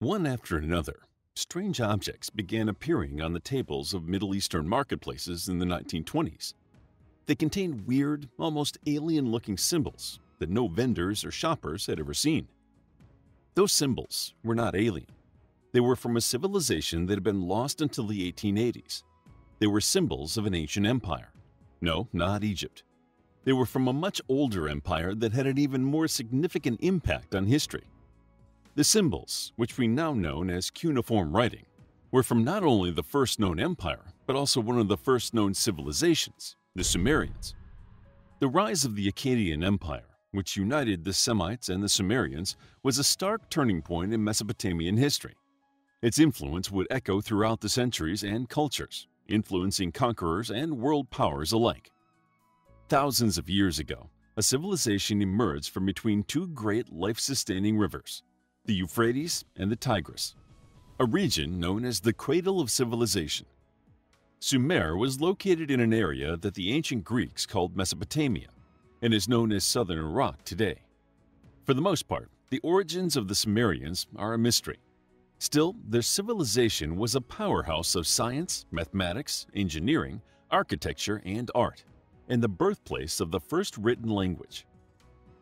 One after another, strange objects began appearing on the tables of Middle Eastern marketplaces in the 1920s. They contained weird, almost alien looking symbols that no vendors or shoppers had ever seen. Those symbols were not alien. They were from a civilization that had been lost until the 1880s. They were symbols of an ancient empire. No, not Egypt. They were from a much older empire that had an even more significant impact on history. The symbols, which we now know as cuneiform writing, were from not only the first known empire, but also one of the first known civilizations, the Sumerians. The rise of the Akkadian Empire, which united the Semites and the Sumerians, was a stark turning point in Mesopotamian history. Its influence would echo throughout the centuries and cultures, influencing conquerors and world powers alike. Thousands of years ago, a civilization emerged from between two great life-sustaining rivers, the Euphrates and the Tigris, a region known as the Cradle of Civilization. Sumer was located in an area that the ancient Greeks called Mesopotamia and is known as southern Iraq today. For the most part, the origins of the Sumerians are a mystery. Still, their civilization was a powerhouse of science, mathematics, engineering, architecture, and art, and the birthplace of the first written language.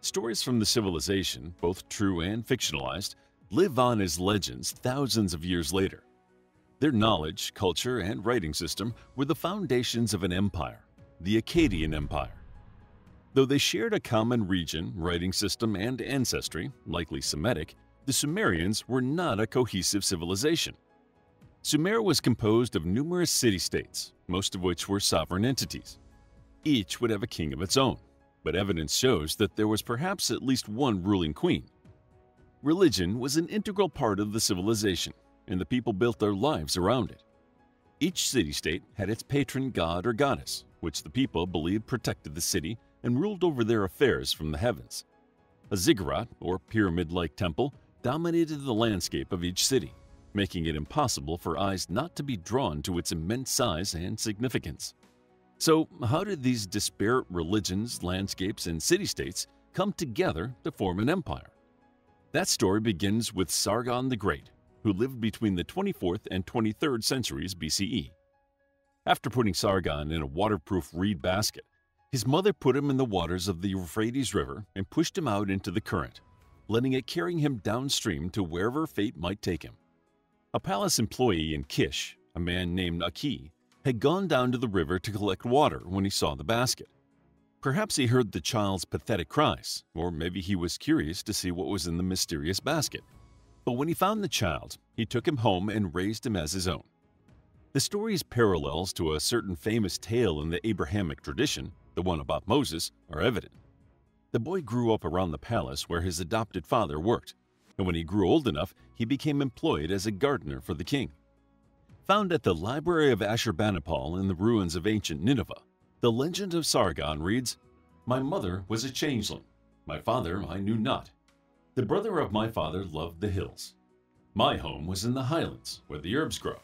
Stories from the civilization, both true and fictionalized, live on as legends thousands of years later. Their knowledge, culture, and writing system were the foundations of an empire, the Akkadian Empire. Though they shared a common region, writing system, and ancestry, likely Semitic, the Sumerians were not a cohesive civilization. Sumer was composed of numerous city-states, most of which were sovereign entities. Each would have a king of its own, but evidence shows that there was perhaps at least one ruling queen. Religion was an integral part of the civilization, and the people built their lives around it. Each city-state had its patron god or goddess, which the people believed protected the city and ruled over their affairs from the heavens. A ziggurat, or pyramid-like temple, dominated the landscape of each city, making it impossible for eyes not to be drawn to its immense size and significance. So, how did these disparate religions, landscapes, and city-states come together to form an empire? That story begins with Sargon the Great, who lived between the 24th and 23rd centuries BCE. After putting Sargon in a waterproof reed basket, his mother put him in the waters of the Euphrates River and pushed him out into the current, letting it carry him downstream to wherever fate might take him. A palace employee in Kish, a man named Aki, had gone down to the river to collect water when he saw the basket. Perhaps he heard the child's pathetic cries, or maybe he was curious to see what was in the mysterious basket. But when he found the child, he took him home and raised him as his own. The story's parallels to a certain famous tale in the Abrahamic tradition, the one about Moses, are evident. The boy grew up around the palace where his adopted father worked, and when he grew old enough, he became employed as a gardener for the king. Found at the Library of Ashurbanipal in the ruins of ancient Nineveh, the legend of Sargon reads, My mother was a changeling. My father I knew not. The brother of my father loved the hills. My home was in the highlands, where the herbs grow.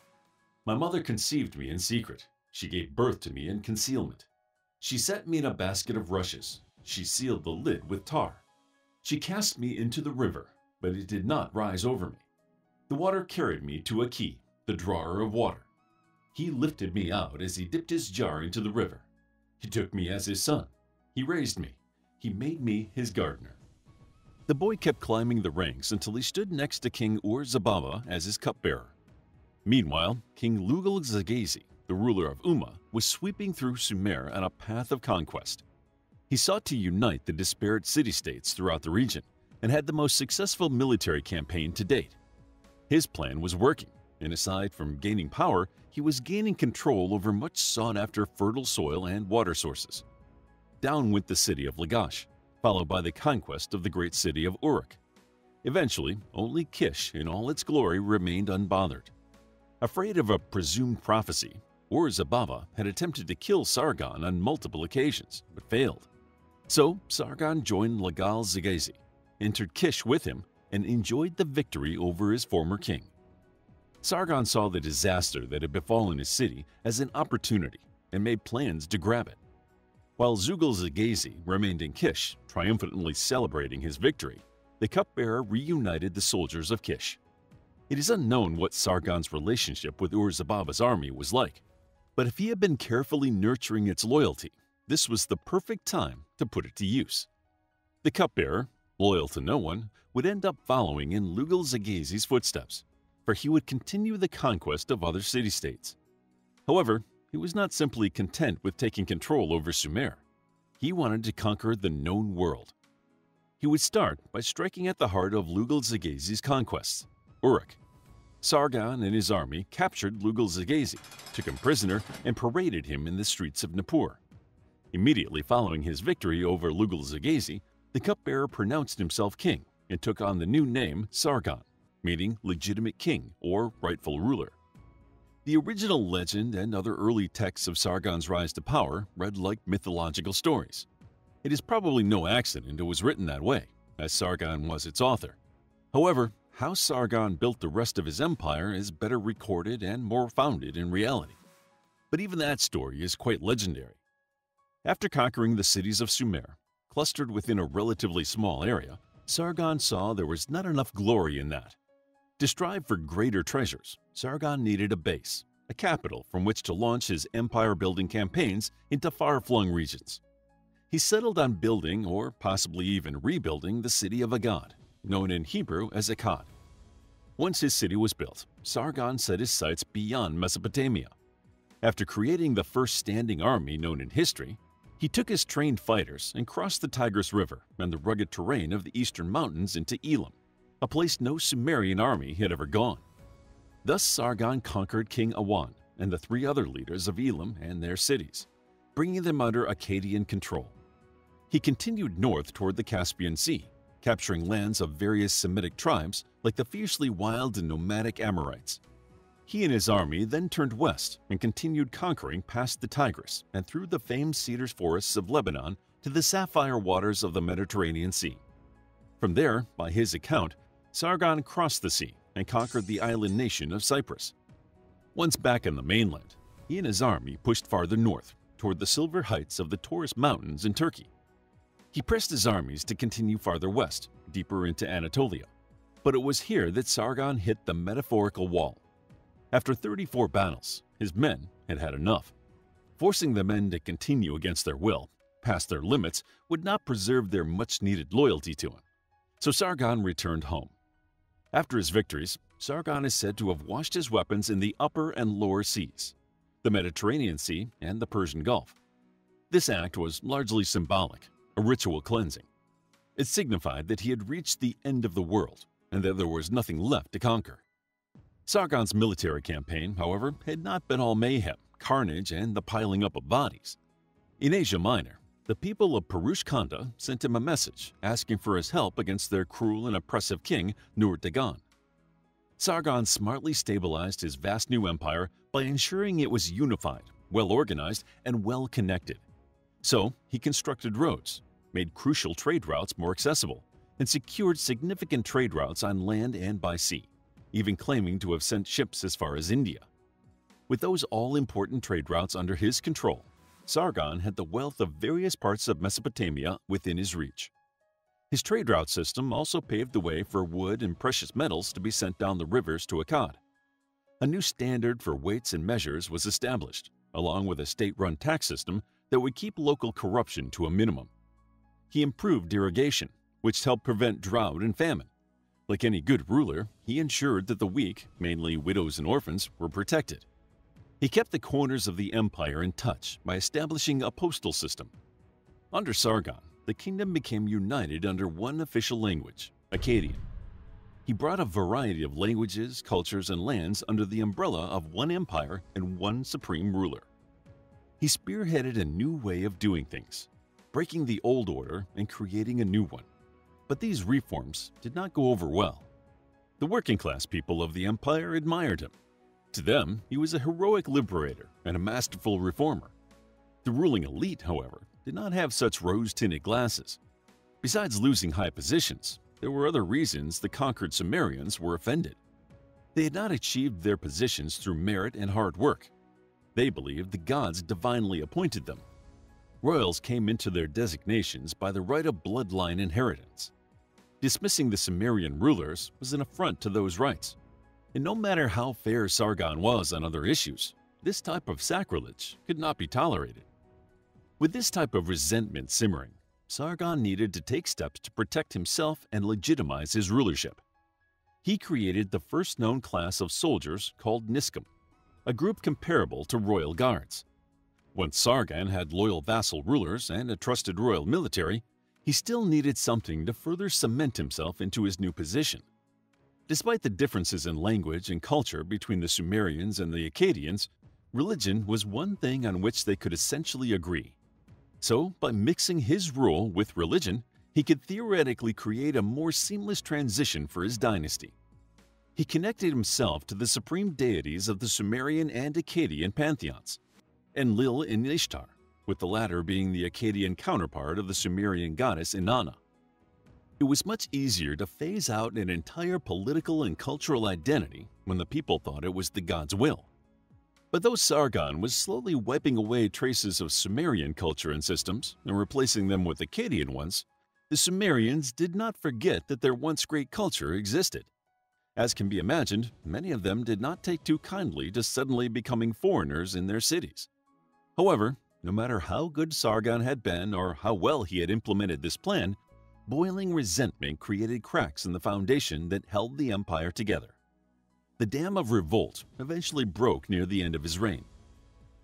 My mother conceived me in secret. She gave birth to me in concealment. She set me in a basket of rushes. She sealed the lid with tar. She cast me into the river, but it did not rise over me. The water carried me to Aki, the drawer of water. He lifted me out as he dipped his jar into the river. He took me as his son. He raised me. He made me his gardener. The boy kept climbing the ranks until he stood next to King Ur-Zababa as his cupbearer. Meanwhile, King Lugal-Zaghazi, the ruler of Umma, was sweeping through Sumer on a path of conquest. He sought to unite the disparate city-states throughout the region and had the most successful military campaign to date. His plan was working, and aside from gaining power, he was gaining control over much sought-after fertile soil and water sources. Down went the city of Lagash, followed by the conquest of the great city of Uruk. Eventually, only Kish in all its glory remained unbothered. Afraid of a presumed prophecy, Ur-Zababa had attempted to kill Sargon on multiple occasions, but failed. So Sargon joined Lugal-Zaghazi, entered Kish with him, and enjoyed the victory over his former king. Sargon saw the disaster that had befallen his city as an opportunity and made plans to grab it. While Lugal-Zaghazi remained in Kish, triumphantly celebrating his victory, the cupbearer reunited the soldiers of Kish. It is unknown what Sargon's relationship with Ur-Zababa's army was like, but if he had been carefully nurturing its loyalty, this was the perfect time to put it to use. The cupbearer, loyal to no one, would end up following in Lugal-Zaghazi's footsteps, for he would continue the conquest of other city-states. However, he was not simply content with taking control over Sumer. He wanted to conquer the known world. He would start by striking at the heart of Lugal-Zaghazi's conquests, Uruk. Sargon and his army captured Lugal-Zaghazi, took him prisoner, and paraded him in the streets of Nippur. Immediately following his victory over Lugal-Zaghazi, the cupbearer pronounced himself king and took on the new name Sargon, meaning legitimate king or rightful ruler. The original legend and other early texts of Sargon's rise to power read like mythological stories. It is probably no accident it was written that way, as Sargon was its author. However, how Sargon built the rest of his empire is better recorded and more founded in reality. But even that story is quite legendary. After conquering the cities of Sumer, clustered within a relatively small area, Sargon saw there was not enough glory in that. To strive for greater treasures, Sargon needed a base, a capital from which to launch his empire-building campaigns into far-flung regions. He settled on building or possibly even rebuilding the city of Agad, known in Hebrew as Akkad. Once his city was built, Sargon set his sights beyond Mesopotamia. After creating the first standing army known in history, he took his trained fighters and crossed the Tigris River and the rugged terrain of the eastern mountains into Elam, a place no Sumerian army had ever gone. Thus Sargon conquered King Awan and the three other leaders of Elam and their cities, bringing them under Akkadian control. He continued north toward the Caspian Sea, capturing lands of various Semitic tribes like the fiercely wild and nomadic Amorites. He and his army then turned west and continued conquering past the Tigris and through the famed cedar forests of Lebanon to the sapphire waters of the Mediterranean Sea. From there, by his account, Sargon crossed the sea and conquered the island nation of Cyprus. Once back on the mainland, he and his army pushed farther north toward the silver heights of the Taurus Mountains in Turkey. He pressed his armies to continue farther west, deeper into Anatolia. But it was here that Sargon hit the metaphorical wall. After 34 battles, his men had had enough. Forcing the men to continue against their will, past their limits, would not preserve their much-needed loyalty to him. So Sargon returned home. After his victories, Sargon is said to have washed his weapons in the upper and lower seas, the Mediterranean Sea and the Persian Gulf. This act was largely symbolic, a ritual cleansing. It signified that he had reached the end of the world and that there was nothing left to conquer. Sargon's military campaign, however, had not been all mayhem, carnage, and the piling up of bodies. In Asia Minor, the people of Perush Khanda sent him a message asking for his help against their cruel and oppressive king, Nur-Dagan. Sargon smartly stabilized his vast new empire by ensuring it was unified, well-organized, and well-connected. So he constructed roads, made crucial trade routes more accessible, and secured significant trade routes on land and by sea, even claiming to have sent ships as far as India. With those all-important trade routes under his control, Sargon had the wealth of various parts of Mesopotamia within his reach. His trade route system also paved the way for wood and precious metals to be sent down the rivers to Akkad. A new standard for weights and measures was established, along with a state-run tax system that would keep local corruption to a minimum. He improved irrigation, which helped prevent drought and famine. Like any good ruler, he ensured that the weak, mainly widows and orphans, were protected. He kept the corners of the empire in touch by establishing a postal system. Under Sargon, the kingdom became united under one official language, Akkadian. He brought a variety of languages, cultures, and lands under the umbrella of one empire and one supreme ruler. He spearheaded a new way of doing things, breaking the old order and creating a new one. But these reforms did not go over well. The working class people of the empire admired him. To them, he was a heroic liberator and a masterful reformer. The ruling elite, however, did not have such rose-tinted glasses. Besides losing high positions, there were other reasons the conquered Sumerians were offended. They had not achieved their positions through merit and hard work, they believed the gods divinely appointed them. Royals came into their designations by the right of bloodline inheritance. Dismissing the Sumerian rulers was an affront to those rights. And no matter how fair Sargon was on other issues, this type of sacrilege could not be tolerated. With this type of resentment simmering, Sargon needed to take steps to protect himself and legitimize his rulership. He created the first known class of soldiers called Niskim, a group comparable to royal guards. Once Sargon had loyal vassal rulers and a trusted royal military, he still needed something to further cement himself into his new position. Despite the differences in language and culture between the Sumerians and the Akkadians, religion was one thing on which they could essentially agree. So, by mixing his rule with religion, he could theoretically create a more seamless transition for his dynasty. He connected himself to the supreme deities of the Sumerian and Akkadian pantheons, Enlil and Ishtar, with the latter being the Akkadian counterpart of the Sumerian goddess Inanna. It was much easier to phase out an entire political and cultural identity when the people thought it was the god's will. But though Sargon was slowly wiping away traces of Sumerian culture and systems and replacing them with Akkadian ones, the Sumerians did not forget that their once great culture existed. As can be imagined, many of them did not take too kindly to suddenly becoming foreigners in their cities. However, no matter how good Sargon had been or how well he had implemented this plan, boiling resentment created cracks in the foundation that held the empire together. The dam of revolt eventually broke near the end of his reign.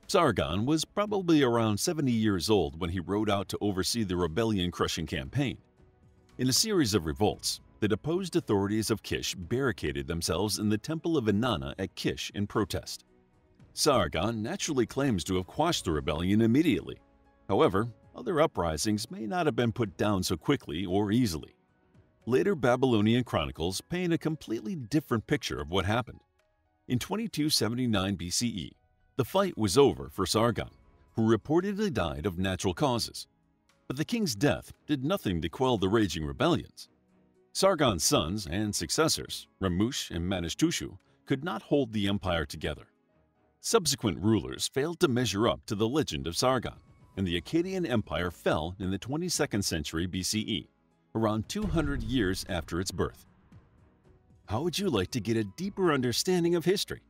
Sargon was probably around 70 years old when he rode out to oversee the rebellion-crushing campaign. In a series of revolts, the deposed authorities of Kish barricaded themselves in the temple of Inanna at Kish in protest. Sargon naturally claims to have quashed the rebellion immediately. However, other uprisings may not have been put down so quickly or easily. Later Babylonian chronicles paint a completely different picture of what happened. In 2279 BCE, the fight was over for Sargon, who reportedly died of natural causes. But the king's death did nothing to quell the raging rebellions. Sargon's sons and successors, Rimush and Manishtushu, could not hold the empire together. Subsequent rulers failed to measure up to the legend of Sargon and the Akkadian Empire fell in the 22nd century BCE, around 200 years after its birth. How would you like to get a deeper understanding of history,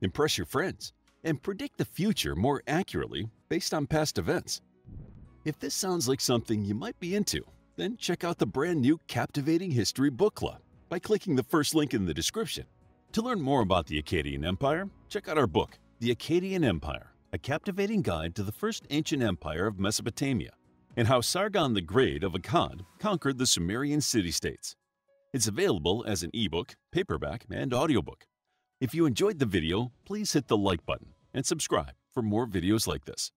impress your friends, and predict the future more accurately based on past events? If this sounds like something you might be into, then check out the brand new Captivating History Book Club by clicking the first link in the description. To learn more about the Akkadian Empire, check out our book, The Akkadian Empire a captivating guide to the first ancient empire of Mesopotamia and how Sargon the Great of Akkad conquered the Sumerian city-states. It's available as an ebook, paperback, and audiobook. If you enjoyed the video, please hit the like button and subscribe for more videos like this.